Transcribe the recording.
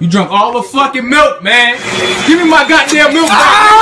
You drunk all the fucking milk, man. Give me my goddamn milk. Ah!